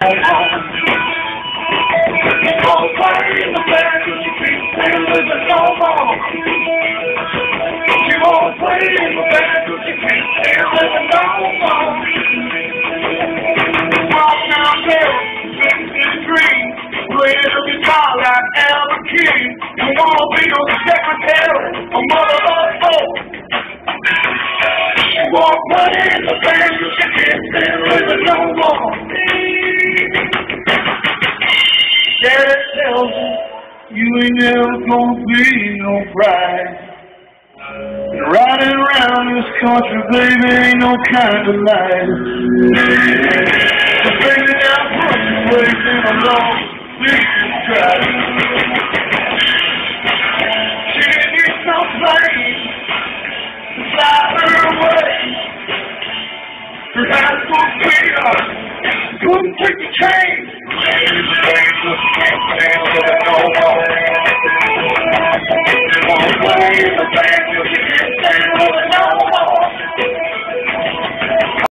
won't play in the band she can't stand living no more. Walk. You Daddy tells you you ain't never gonna be no bride. And riding around this country, baby, ain't no kind of life. So baby, now put your waist in a long sleeve drive. We'll be